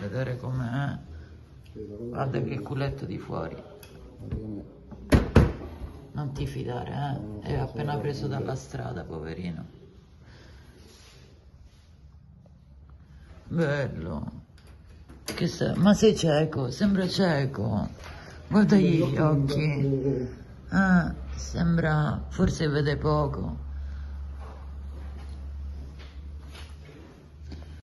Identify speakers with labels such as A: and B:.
A: vedere com'è. Guarda che culetto di fuori. Non ti fidare, eh? È appena preso dalla strada, poverino. Bello. Che se... Ma sei cieco, sembra cieco. guarda gli occhi. Ah, sembra... forse vede poco.